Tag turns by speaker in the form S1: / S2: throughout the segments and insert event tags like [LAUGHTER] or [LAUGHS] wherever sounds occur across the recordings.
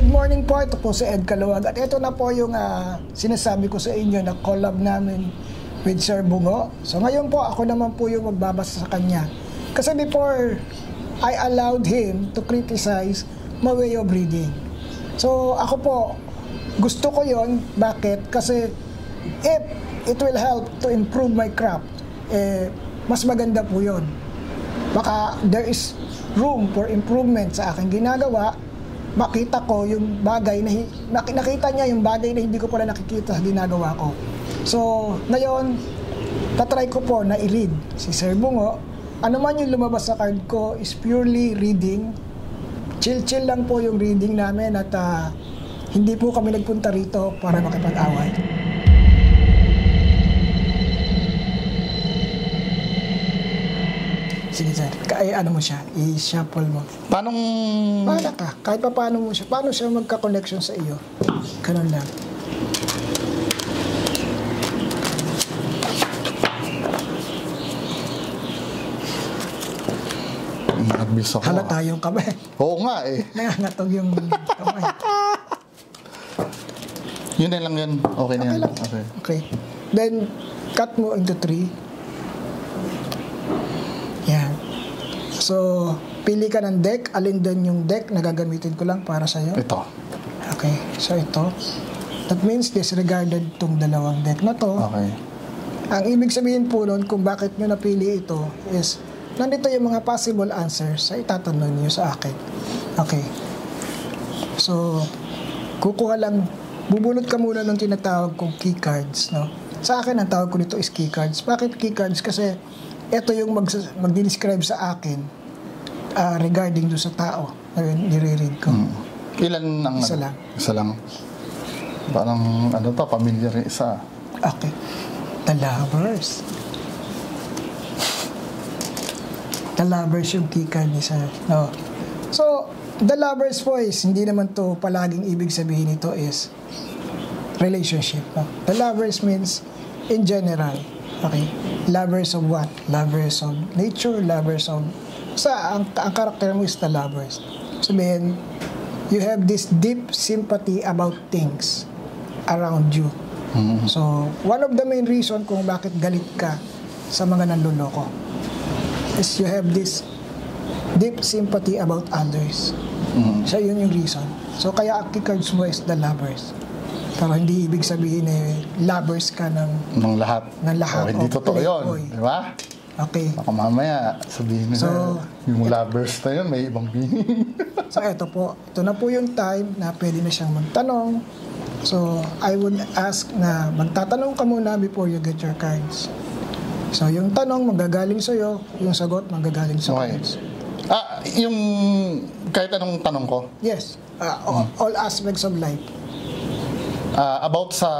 S1: Good morning po, ito po si Ed Kaluwag at ito na po yung ah, sinasabi ko sa inyo na collab namin with Sir Bungo. So ngayon po ako naman po yung magbabasa sa kanya. Kasi before I allowed him to criticize my way of reading. So ako po, gusto ko yon Bakit? Kasi if it will help to improve my craft, eh, mas maganda po yon baka there is room for improvement sa aking ginagawa, makita ko yung bagay na nakita niya yung bagay na hindi ko pala nakikita sa ginagawa ko. So, ngayon, tatry ko po na i-read si Sir Bungo. Ano man yung lumabas sa card ko is purely reading. Chill-chill lang po yung reading namin at ah, hindi po kami nagpunta rito para makipag-away. Ano mo siya, i-shuffle mo.
S2: Paano
S1: Paano ka? Kahit pa paano mo siya, paano siya magka-connection sa iyo? Ganun lang.
S2: Nag-miss ako.
S1: Halata yung kamay.
S2: Oo nga eh.
S1: Nangangatog yung kamay.
S2: Yun na lang yun. Okay na yan.
S1: lang.
S2: Okay.
S1: Okay. Then, cut mo into three. So, pili ka ng deck. Alin doon yung deck na gagamitin ko lang para sa'yo?
S2: Ito.
S1: Okay. So, ito. That means disregarded tong dalawang deck na to.
S2: Okay.
S1: Ang ibig sabihin po nun kung bakit nyo napili ito is nandito yung mga possible answers sa itatanong nyo sa akin. Okay. So, kukuha lang, bubulot ka muna ng tinatawag kong key cards, no? Sa akin, ang tawag ko nito is key cards. Bakit key cards? Kasi ito yung mag, magdi-describe sa akin ah, regarding do sa tao na nire-read ko.
S2: Hmm. Ilan ang...
S1: Isa
S2: ano?
S1: lang.
S2: Isa lang. Parang ano to, familiar yung isa.
S1: Okay. The Lovers. The Lovers yung kika ni Sir. No. So, The Lovers voice, hindi naman to palaging ibig sabihin nito is relationship. No? The Lovers means in general. Okay? Lovers of what? Lovers of nature, lovers of... Sa ang, ang karakter mo is the lovers. Sabihin, you have this deep sympathy about things around you.
S2: Hmm.
S1: So, one of the main reason kung bakit galit ka sa mga nanloloko is you have this deep sympathy about others.
S2: Hmm.
S1: So, yun yung reason. So, kaya ang cards mo is the lovers. Pero hindi ibig sabihin eh, lovers ka ng...
S2: Ng lahat.
S1: Ng lahat.
S2: Oh, hindi totoo yun. Di ba?
S1: Okay.
S2: Baka mamaya sabihin nila,
S1: So,
S2: yung lovers na yun, may ibang meaning. [LAUGHS]
S1: So, ito po. Ito na po yung time na pwede na siyang magtanong. So, I would ask na magtatanong ka muna before you get your cards. So, yung tanong magagaling sa'yo, yung sagot magagaling sa
S2: Okay.
S1: cards.
S2: ah, yung kahit anong tanong ko,
S1: Yes. Uh, all, all aspects of life.
S2: ah, about sa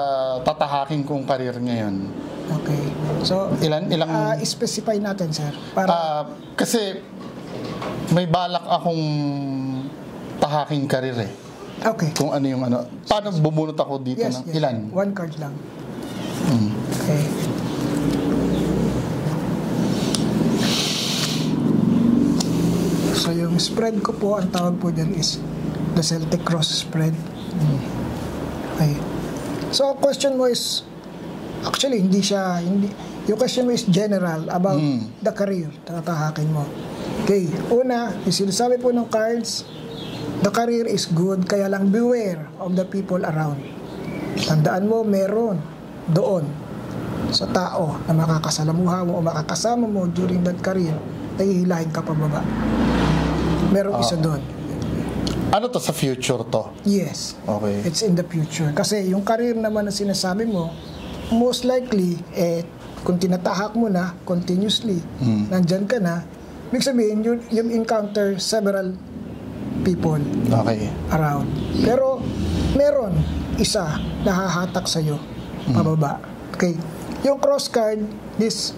S2: tatahakin kong karir ngayon,
S1: Okay. So,
S2: ilan, ilang,
S1: uh, specify natin, sir. Para,
S2: ah, kasi may balak akong tahaking karir eh.
S1: okay.
S2: Kung ano yung ano. Paano bubunot ako dito
S1: Yes,
S2: ng
S1: yes.
S2: ilan?
S1: One card lang.
S2: Mm.
S1: Okay. So yung spread ko po, ang tawag po dyan is the Celtic Cross spread. Okay. So question mo is, actually hindi siya, hindi, yung question mo is general about
S2: Mm.
S1: the career, tatahakin mo. Okay, una, yung sinasabi po ng cards, the career is good, kaya lang beware of the people around. Tandaan mo, meron doon sa tao na makakasalamuha mo o makakasama mo during that career, nahihilahin ka pababa. Merong isa doon.
S2: Ano to sa future to?
S1: Yes.
S2: Okay.
S1: It's in the future. Kasi yung career naman na sinasabi mo, most likely, eh, kung tinatahak mo na continuously,
S2: Mm.
S1: nandyan ka na, ibig sabihin, you, you encounter several people
S2: Okay.
S1: around. Pero meron isa na hahatak sa'yo pababa. Okay. Yung cross card, this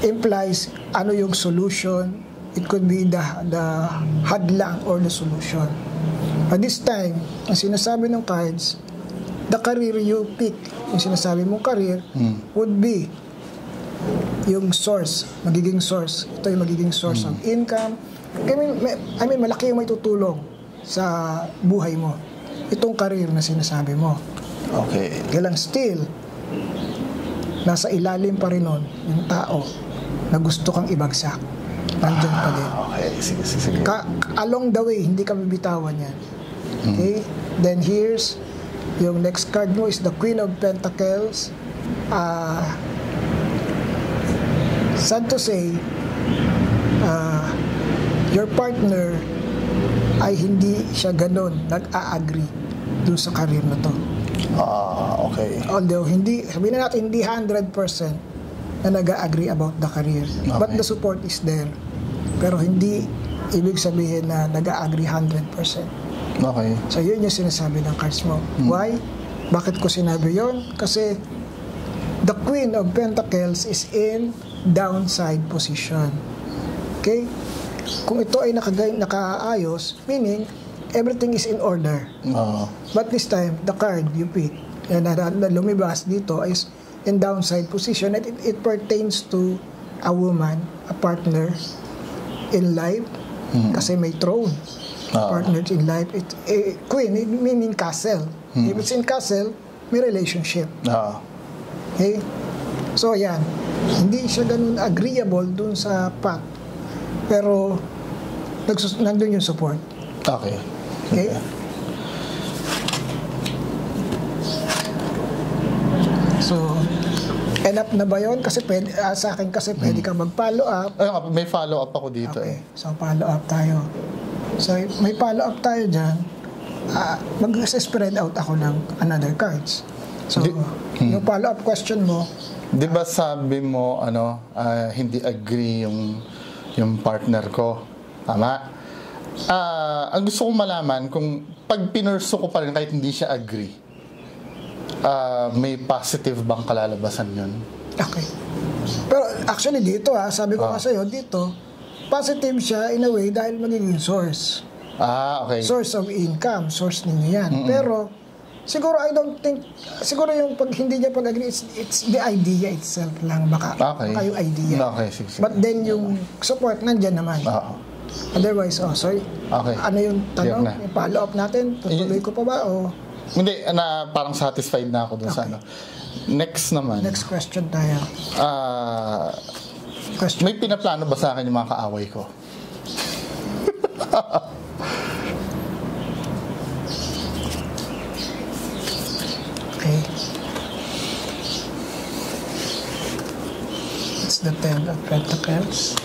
S1: implies ano yung solution. It could be the, the hadlang or the solution. At this time, ang sinasabi ng cards, the career you pick, yung sinasabi mong career, would be yung source, magiging source. Ito yung magiging source of income. I mean, may- I mean, malaki yung may tutulong sa buhay mo. itong career na sinasabi mo.
S2: Okay.
S1: Kaya lang still, nasa ilalim pa rin nun yung tao na gusto kang ibagsak. Nandyan pa din.
S2: Okay, sige, sige, sige.
S1: Ka- along the way, hindi ka bibitawan yan. Okay? Then here's, yung next card mo is the Queen of Pentacles. Ah, sad to say, ah, your partner ay hindi siya ganun nag-a-agree dun sa career na to.
S2: Ah, okay.
S1: Although hindi, sabihin na natin hindi 100% na nag-agree about the career. But
S2: Okay.
S1: the support is there. Pero hindi ibig sabihin na nag-agree 100%.
S2: Okay.
S1: So yun yung sinasabi ng cards mo. Why? Bakit ko sinabi yon? Kasi the Queen of Pentacles is in downside position. Okay? Kung ito ay nakagay, nakaayos, meaning everything is in order.
S2: Ah,
S1: But this time, the card you pick na, na, na lumibas dito is in downside position and it, it pertains to a woman, a partner in life kasi may throne.
S2: Ah.
S1: Partners in life. It, eh, queen, it meaning castle. If it's in castle, may relationship.
S2: ah,
S1: Okay? So, yan. Hindi siya ganun agreeable dun sa path. Pero, nagsus- nandun yung support.
S2: okay.
S1: Okay? So, enough na ba yon? Kasi pwede, ah, sa akin kasi pwede ka mag-follow up.
S2: May follow-up ako dito
S1: Okay,
S2: eh.
S1: so follow up tayo. So, may follow up tayo dyan. Ah, mag-spread out ako ng another cards. So,
S2: Di-
S1: yung follow up question mo,
S2: Di ba sabi mo, ano, ah, hindi agree yung, yung partner ko? Tama? Ah, ang gusto kong malaman, kung pag pinurso ko pa rin kahit hindi siya agree, ah, may positive bang kalalabasan yun?
S1: Okay. Pero actually dito ha, sabi ko
S2: Ah.
S1: nga sa'yo, dito, positive siya in a way dahil magiging source.
S2: Ah, okay.
S1: Source of income, source ninyo yan. Pero, siguro I don't think, siguro yung pag hindi niya pag-agree, it's, it's the idea itself lang, baka,
S2: Okay.
S1: baka yung idea.
S2: Okay, sige, sige.
S1: But then yung support nandyan naman.
S2: Oo.
S1: Otherwise, oh, sorry.
S2: Okay.
S1: Ano yung tanong?
S2: Na.
S1: Yung follow-up natin? Tutuloy ko pa ba? O
S2: Hindi, na parang satisfied na ako dun sa ano. Next naman.
S1: next question tayo.
S2: Ah,
S1: Question.
S2: may pinaplano ba sa akin yung mga kaaway ko? [LAUGHS]
S1: Okay. It's the Ten of Pentacles.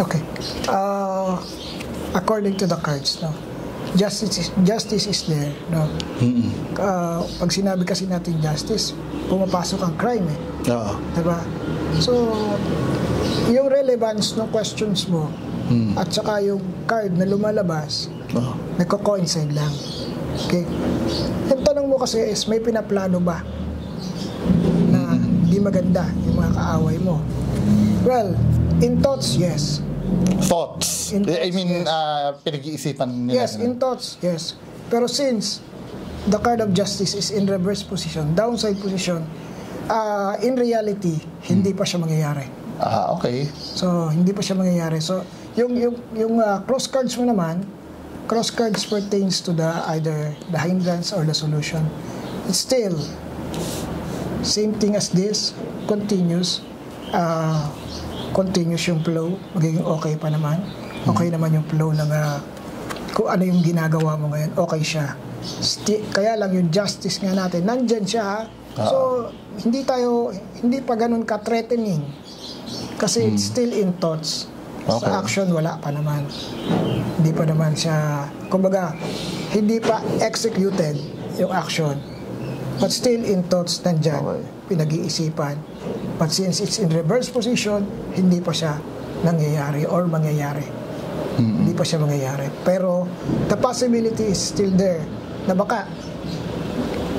S1: Okay. Uh, according to the cards, no? Justice is, justice is there, no? Uh, pag sinabi kasi natin justice, pumapasok ang crime, eh.
S2: Oo.
S1: Diba? So, yung relevance ng questions mo at saka yung card na lumalabas,
S2: Oo.
S1: nagko-coincide lang. Okay? Yung tanong mo kasi is, may pinaplano ba na hindi maganda yung mga kaaway mo? Well, in thoughts, yes.
S2: Thoughts.
S1: In
S2: I
S1: thoughts,
S2: mean,
S1: yes.
S2: ah, pinag-iisipan nila.
S1: Yes, in thoughts, yes. Pero since the card of justice is in reverse position, downside position, uh, in reality, hindi pa siya mangyayari.
S2: Ah, okay.
S1: So, hindi pa siya mangyayari. So, yung yung yung uh, cross cards mo naman, cross cards pertains to the either the hindrance or the solution. It's still same thing as this, continuous uh, continuous yung flow, magiging okay pa naman. Okay naman yung flow ng uh, kung ano yung ginagawa mo ngayon, okay siya. Sti- kaya lang yung justice nga natin, nandyan siya. ha. So, hindi tayo, hindi pa ganun ka-threatening. Kasi it's still in thoughts.
S2: Okay.
S1: Sa action, wala pa naman. Hindi pa naman siya, kumbaga, hindi pa executed yung action. But still in thoughts nandyan,
S2: Okay.
S1: pinag-iisipan. But since it's in reverse position, hindi pa siya nangyayari or mangyayari. Hindi pa siya mangyayari. Pero the possibility is still there na baka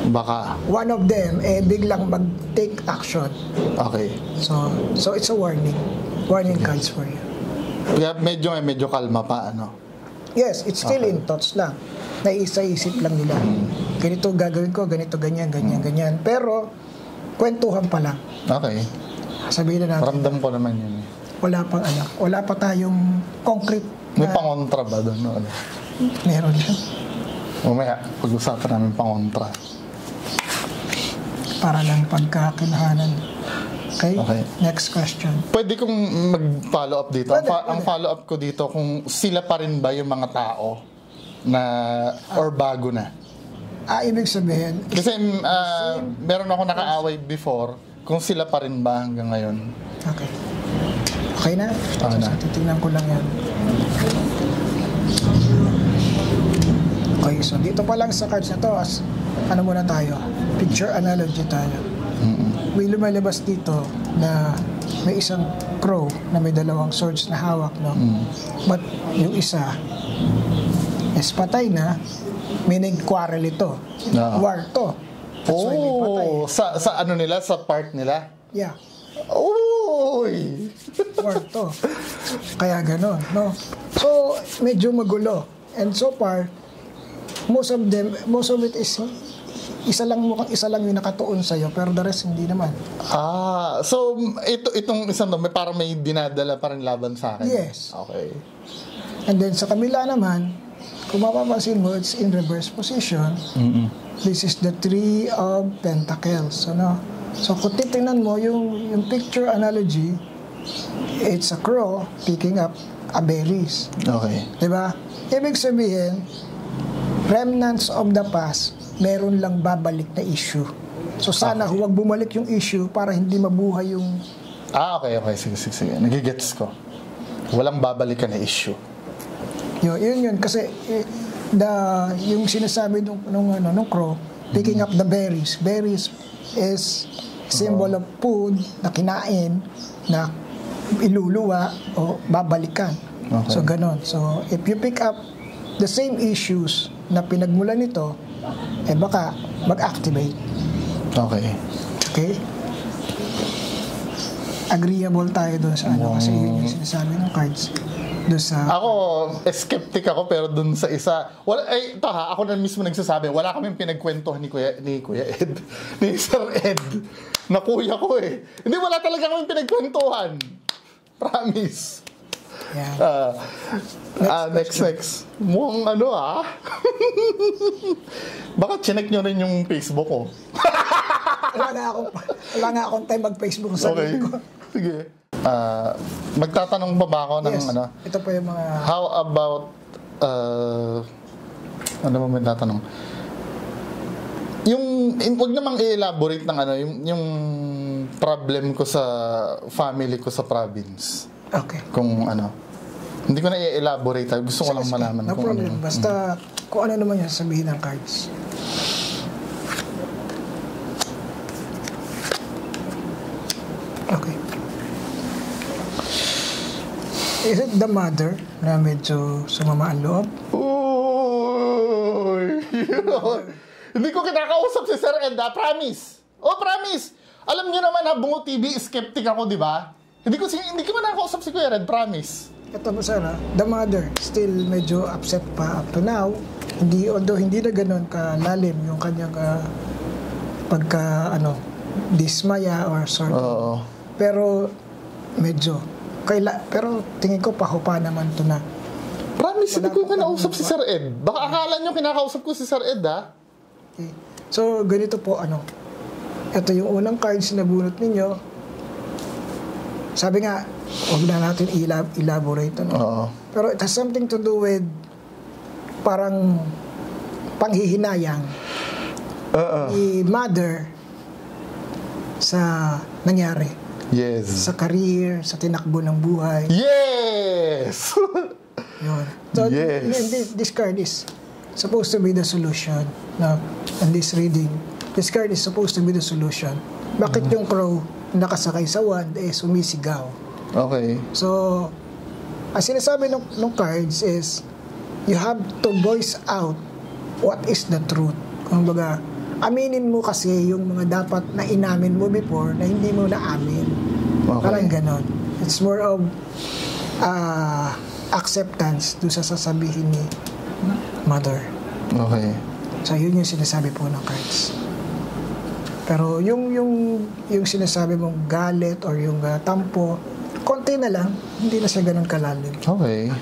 S2: Baka.
S1: one of them eh biglang mag-take action.
S2: Okay.
S1: So so it's a warning. Warning cards for you.
S2: Kaya medyo, medyo kalma pa, ano.
S1: Yes, it's still in thoughts lang. Naiisa-isip lang nila. Ganito gagawin ko, ganito, ganyan, ganyan, ganyan. Pero, kwentuhan pa lang.
S2: Okay.
S1: Sabihin na natin.
S2: Ramdam ko naman yun.
S1: wala pang anak. Wala pa tayong concrete
S2: May
S1: na
S2: pangontra ba doon? no?
S1: Meron yan.
S2: Mamaya, pag-usapan namin pangontra.
S1: Para lang pagkakinahanan. Okay?
S2: Okay.
S1: Next question.
S2: Pwede kong mag-follow up dito. Ang,
S1: Pwede,
S2: ang
S1: pwede.
S2: follow up ko dito, kung sila pa rin ba yung mga tao na, or bago na?
S1: Ah, ibig sabihin,
S2: Kasi uh, meron ako nakaaway before, kung sila pa rin ba hanggang ngayon.
S1: okay. Okay na?
S2: Okay na.
S1: Titingnan ko lang yan. Okay, so dito pa lang sa cards na to, as, ano muna tayo? Picture analogy tayo. May lumalabas dito na may isang crow na may dalawang swords na hawak, no? But yung isa is patay na, meaning quarrel ito.
S2: Ah.
S1: War to. That's why may patay.
S2: Oh, sa, sa ano nila, sa part nila?
S1: Yeah.
S2: Uy!
S1: war to. Kaya ganon, no? So, medyo magulo. And so far, most of them, most of it is isa lang mukhang isa lang yung nakatuon sa iyo pero the rest hindi naman.
S2: Ah, so ito itong isang to, may parang may dinadala pa rin laban sa akin.
S1: Yes.
S2: Okay.
S1: And then sa kabila naman, kung mapapansin mo, it's in reverse position. This is the three of pentacles. Ano? So kung titingnan mo yung, yung picture analogy, it's a crow picking up a berries.
S2: Okay.
S1: Diba? Ibig sabihin, remnants of the past, meron lang babalik na issue. So sana huwag bumalik yung issue para hindi mabuhay yung
S2: Ah, okay, okay. Sige, sige, sige. Nagigets ko. Walang babalikan na issue.
S1: yun, yun, yun. Kasi eh, the, yung sinasabi nung, nung, ano, nung crow, picking up the berries. Berries is symbol of food na kinain na iluluwa o babalikan.
S2: Okay.
S1: So, ganon. So, if you pick up the same issues na pinagmulan nito, eh baka mag-activate.
S2: Okay.
S1: Okay? Agreeable tayo doon sa ano kasi yun yung sinasabi ng cards. Doon sa...
S2: Ako, skeptic ako pero dun sa isa, wala, ay, ito ha, ako na mismo nagsasabi, wala kaming pinagkwentuhan ni Kuya, ni Kuya Ed, [LAUGHS] ni Sir Ed, na kuya ko eh. Hindi, wala talaga kaming pinagkwentuhan. Promise.
S1: Yan.
S2: Ah, ah, next, next. Mukhang ano ah. [LAUGHS] Baka chinek nyo rin yung Facebook ko. [LAUGHS]
S1: wala nga akong wala nga akong time mag-Facebook sa
S2: Okay.
S1: ko.
S2: Sige. Ah, magtatanong ba ba ako ng
S1: Yes.
S2: ano?
S1: Ito po yung mga
S2: How about uh, ano mo may tatanong? Yung in, wag namang i-elaborate ng ano yung yung problem ko sa family ko sa province.
S1: Okay.
S2: Kung ano. Hindi ko na i-elaborate. ah. Gusto ko lang
S1: Sige,
S2: malaman
S1: No
S2: kung
S1: problem.
S2: ano.
S1: Basta kung ano naman yung sabihin ng cards. Okay. Is it the mother na medyo sumama ang loob?
S2: Uy! [LAUGHS] Hindi ko kinakausap si Sir Ed, ah. Promise! Oh, promise! Alam niyo naman ha, Bungo TV, skeptic ako, di ba? Hindi ko, hindi ko man nakakausap si Kuya Red, promise.
S1: Ito po sana, the mother still medyo upset pa up to now. Hindi, although hindi na ganun kalalim yung kanyang ah, pagka, ano, dismaya or sort of
S2: Oo.
S1: Pero medyo kaila pero tingin ko pahupa naman to na.
S2: Promise, hindi ko kinausap si Sir Ed. Baka akala niyo kinakausap ko si Sir Ed, ha?
S1: Okay. So ganito po ano. Ito yung unang cards na bunot ninyo. Sabi nga, huwag na natin ilab- elaborate ano.
S2: Oo.
S1: Pero it has something to do with parang panghihinayang
S2: Oo.
S1: ni mother sa nangyari.
S2: Yes.
S1: Sa career, sa tinakbo ng buhay.
S2: Yes! [LAUGHS]
S1: Yun. So,
S2: Yes.
S1: th- th- this card is supposed to be the solution. No? In this reading, this card is supposed to be the solution. Bakit yung crow nakasakay sa wand eh sumisigaw?
S2: okay.
S1: So, ang sinasabi ng, ng cards is, you have to voice out what is the truth. Kung baga, aminin mo kasi yung mga dapat na inamin mo before na hindi mo na-amin.
S2: Okay.
S1: Parang ganon. It's more of uh, acceptance do sa sasabihin ni mother.
S2: Okay.
S1: So, yun yung sinasabi po ng cards. Pero yung yung yung sinasabi mong galit or yung uh, tampo, konti na lang, hindi na siya ganun kalalim.
S2: Okay.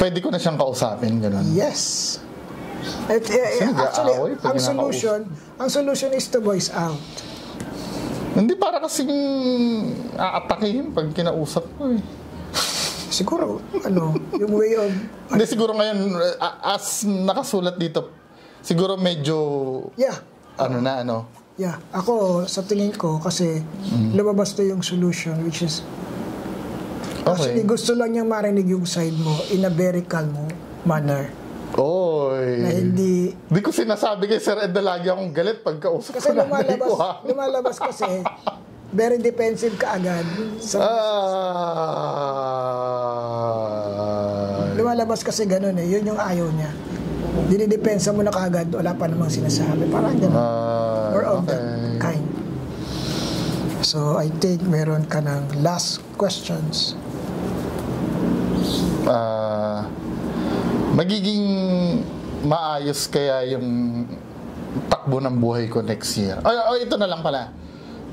S2: Pwede ko na siyang kausapin, ganun.
S1: Yes. At, eh,
S2: Kasi
S1: actually,
S2: nag-aaway pag
S1: ang solution, ang solution is to voice out.
S2: Hindi para kasing aatakihin pag kinausap ko eh.
S1: Siguro, ano, yung way of,
S2: Hindi, siguro ngayon, as nakasulat dito, siguro medyo,
S1: yeah,
S2: ano na, ano,
S1: yeah. Ako, sa tingin ko, kasi
S2: Mm.
S1: lumabas na yung solution, which is,
S2: okay.
S1: actually, gusto lang niyang marinig yung side mo in a very calm manner.
S2: Oy.
S1: Na hindi,
S2: Di ko sinasabi kay Sir Ed na lagi akong galit pag kausap
S1: kasi
S2: ko nanay
S1: lumalabas,
S2: ko ha.
S1: lumalabas kasi, very defensive ka agad. Sa,
S2: Ah.
S1: lumalabas kasi ganun eh, yun yung ayaw niya. Dinidepensa mo na kaagad, wala pa namang sinasabi. Parang ganun.
S2: Ah,
S1: or of that
S2: okay.
S1: kind. So, I think meron ka ng last questions.
S2: Ah, magiging maayos kaya yung takbo ng buhay ko next year. Ay, oh, ito na lang pala.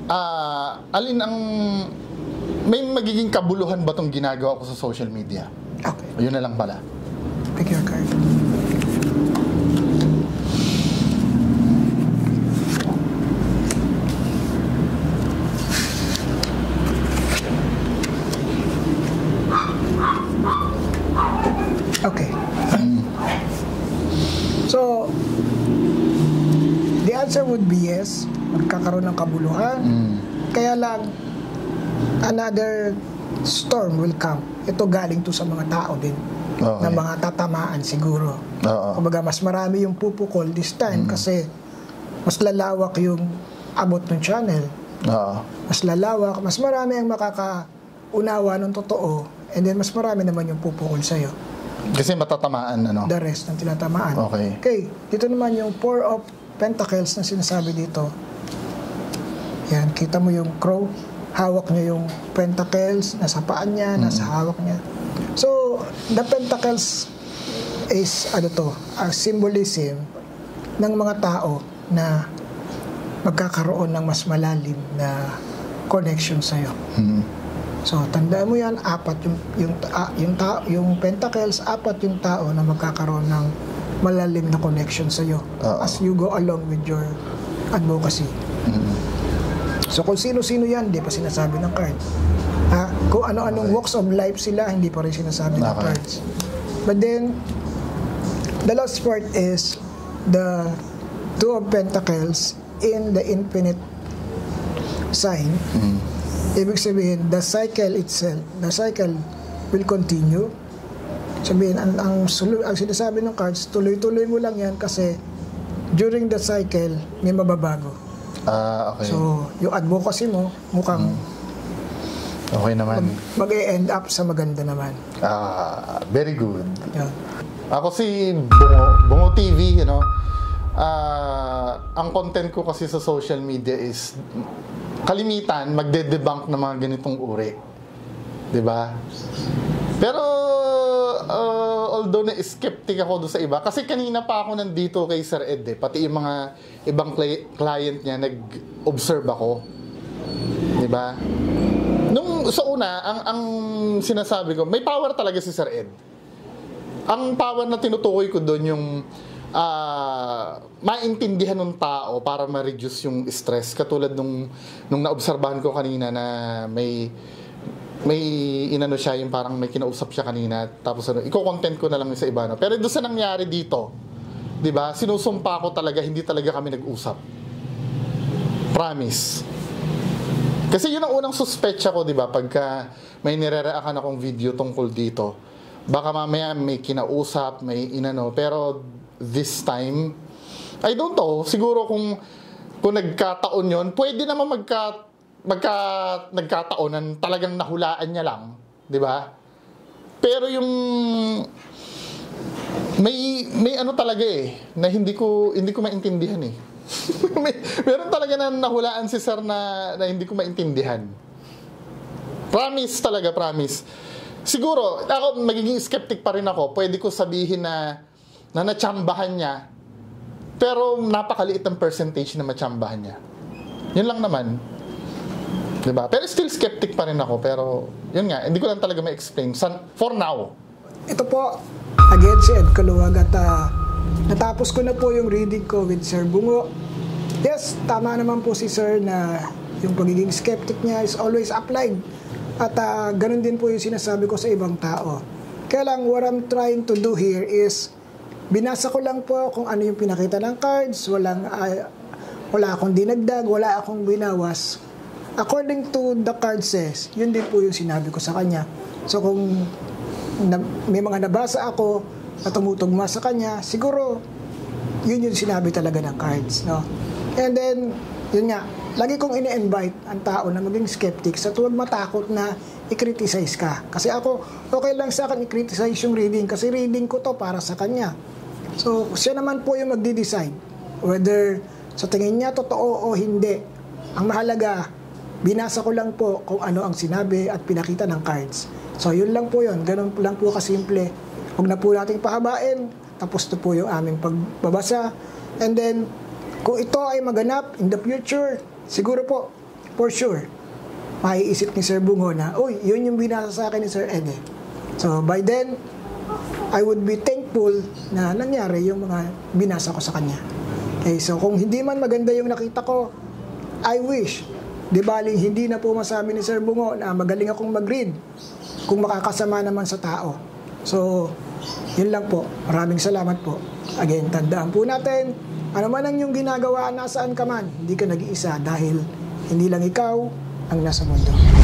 S2: Ah, alin ang may magiging kabuluhan ba tong ginagawa ko sa social media?
S1: Okay,
S2: Yun na lang pala.
S1: pick your card. Okay. So, the answer yes. Magkakaroon ng kabuluhan.
S2: Mm.
S1: Kaya lang, another storm will come. Ito galing to sa mga tao din.
S2: Okay.
S1: Na mga tatamaan siguro.
S2: Oo.
S1: Kumbaga, mas marami yung pupukol this time kasi mas lalawak yung abot ng channel.
S2: Oo.
S1: Mas lalawak, mas marami ang makakaunawa ng totoo and then mas marami naman yung pupukol sa'yo.
S2: Kasi matatamaan ano.
S1: The rest ng tinatamaan.
S2: Okay.
S1: Okay, dito naman yung Four of Pentacles na sinasabi dito. Yan, kita mo yung crow. Hawak niya yung pentacles, nasa paan niya, nasa hawak niya. So, the pentacles is, ano to, a symbolism ng mga tao na magkakaroon ng mas malalim na connection sa'yo.
S2: Mm.
S1: So, tandaan mo yan, apat yung, yung, ah, yung, ta, yung pentacles, apat yung tao na magkakaroon ng malalim na connection sa'yo
S2: Oo.
S1: as you go along with your advocacy.
S2: Mm.
S1: So, kung sino-sino yan, hindi pa sinasabi ng card. Ha? Kung ano-anong walks of life sila, hindi pa rin sinasabi ng
S2: Okay.
S1: cards. But then, the last part is the Two of Pentacles in the infinite sign.
S2: Mm.
S1: Ibig sabihin, the cycle itself, the cycle will continue. Sabihin, ang, ang, ang sinasabi ng cards, tuloy-tuloy mo lang yan kasi during the cycle, may mababago.
S2: Ah, okay.
S1: So, yung advocacy mo, mukhang
S2: okay naman.
S1: mag-e-end up sa maganda naman.
S2: Ah, very good.
S1: Yan.
S2: Ako si Bungo, Bungo TV, you know. Ah, ang content ko kasi sa social media is kalimitan magde-debunk ng mga ganitong uri. 'Di ba? Pero although na skeptic ako doon sa iba kasi kanina pa ako nandito kay Sir Ed eh, pati yung mga ibang cli- client niya nag-observe ako. 'Di ba? Nung sa una, ang ang sinasabi ko, may power talaga si Sir Ed ang power na tinutukoy ko doon yung ah, maintindihan ng tao para ma-reduce yung stress katulad nung nung naobserbahan ko kanina na may may inano siya yung parang may kinausap siya kanina tapos ano iko-content ko na lang sa iba no pero doon sa nangyari dito 'di ba sinusumpa ko talaga hindi talaga kami nag-usap promise kasi yun ang unang suspetsya ko, di ba? Pagka may nire-react akong video tungkol dito, baka mamaya may kinausap, may inano. Pero this time, I don't know. Siguro kung, kung nagkataon yon pwede naman magka, magka, nagkataonan, talagang nahulaan niya lang. Di ba? Pero yung may may ano talaga eh na hindi ko hindi ko maintindihan eh. [LAUGHS] may, meron talaga na nahulaan si sir na, na hindi ko maintindihan. Promise talaga, promise. Siguro, ako magiging skeptic pa rin ako. Pwede ko sabihin na na natsambahan niya. Pero napakaliit ang percentage na matsambahan niya. Yun lang naman. Diba? Pero still skeptic pa rin ako. Pero, yun nga, hindi ko lang talaga ma-explain. For now.
S1: Ito po, again si Ed Kaluwag at ah, natapos ko na po yung reading ko with Sir Bungo. Yes, tama naman po si Sir na yung pagiging skeptic niya is always applied. At ah, ganun din po yung sinasabi ko sa ibang tao. Kaya lang, what I'm trying to do here is, binasa ko lang po kung ano yung pinakita ng cards, walang, ah, wala akong dinagdag, wala akong binawas. According to the card says, yun din po yung sinabi ko sa kanya. So kung na, may mga nabasa ako na tumutugma sa kanya, siguro yun yung sinabi talaga ng cards. No? And then, yun nga, lagi kong ini-invite ang tao na maging skeptics at huwag matakot na i-criticize ka. Kasi ako, okay lang sa akin i-criticize yung reading kasi reading ko to para sa kanya. So, siya naman po yung magdi-decide whether sa tingin niya totoo o hindi. Ang mahalaga, binasa ko lang po kung ano ang sinabi at pinakita ng cards. So, yun lang po yun. Ganun lang po kasimple. Huwag na po nating pahabain. Tapos na po yung aming pagbabasa. And then, kung ito ay maganap in the future, siguro po, for sure, maiisip ni Sir Bungo na, uy, yun yung binasa sa akin ni Sir Ede. So, by then, I would be thankful na nangyari yung mga binasa ko sa kanya. Okay, so kung hindi man maganda yung nakita ko, I wish, di baling hindi na po masabi ni Sir Bungo na magaling akong mag-read kung makakasama naman sa tao. So, yun lang po. Maraming salamat po. Again, tandaan po natin, ano man ang yung ginagawa, nasaan ka man, hindi ka nag-iisa dahil hindi lang ikaw ang nasa mundo.